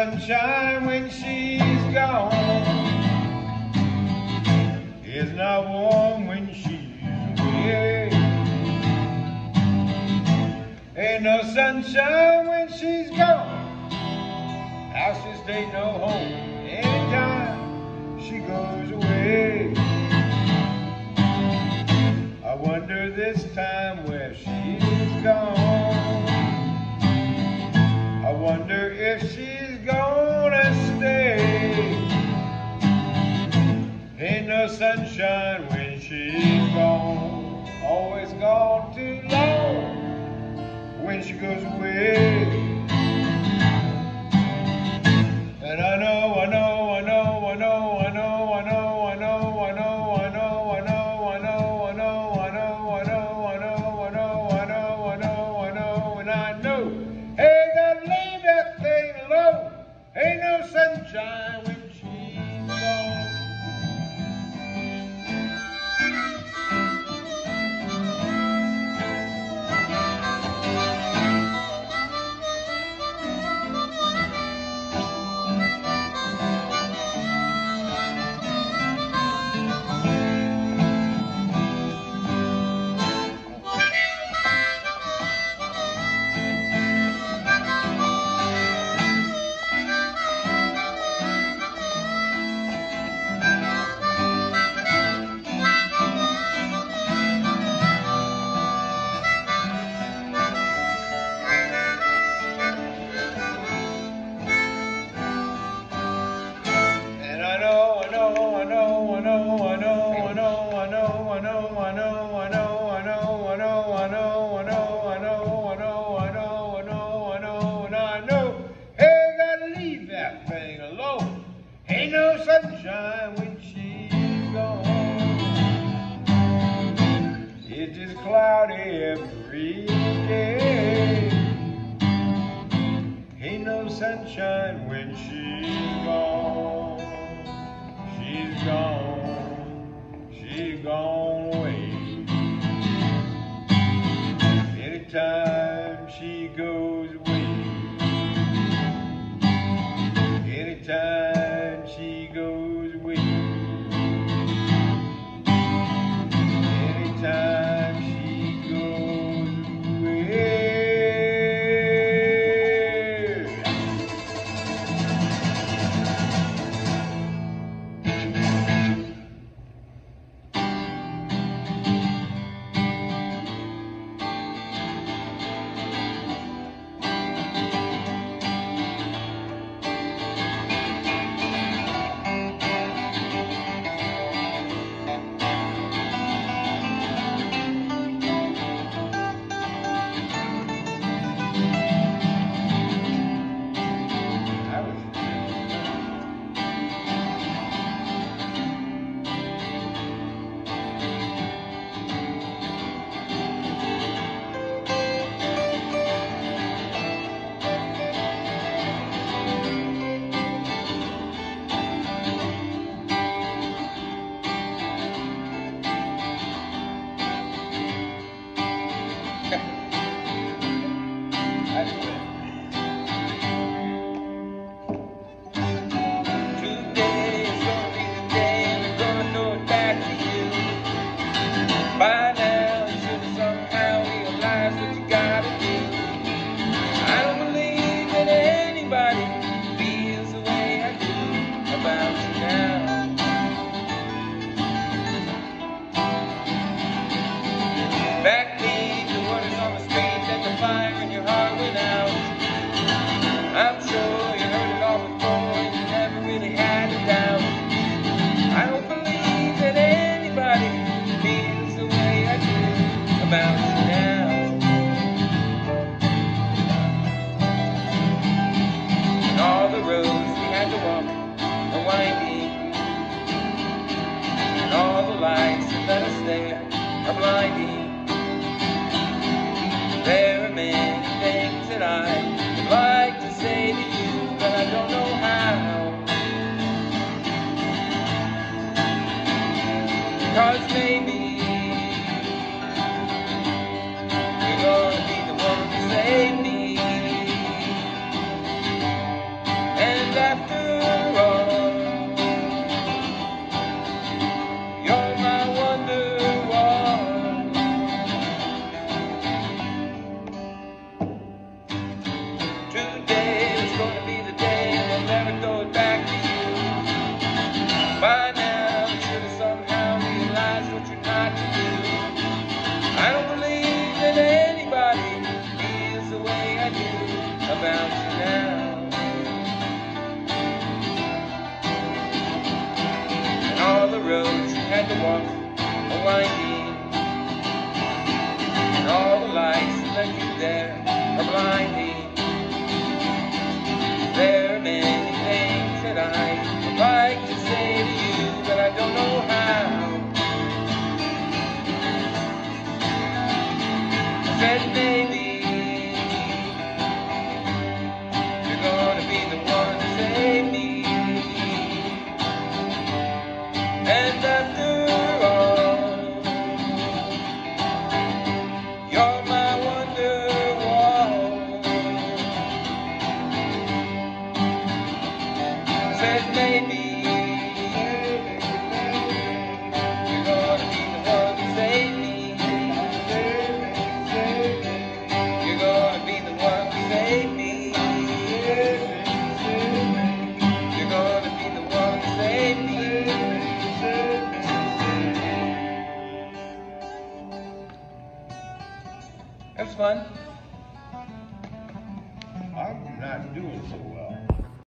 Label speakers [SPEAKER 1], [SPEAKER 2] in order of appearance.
[SPEAKER 1] sunshine when she's gone is not warm when she's away. Ain't no sunshine when she's gone. House just ain't no home. sunshine when she's gone. Always gone too long when she goes away. cloudy every day. Ain't no sunshine when she's gone. She's gone. She's gone away. Anytime.
[SPEAKER 2] There are many things that I would like to say to you, but I don't know how. Said maybe you're gonna be the one to save me. And after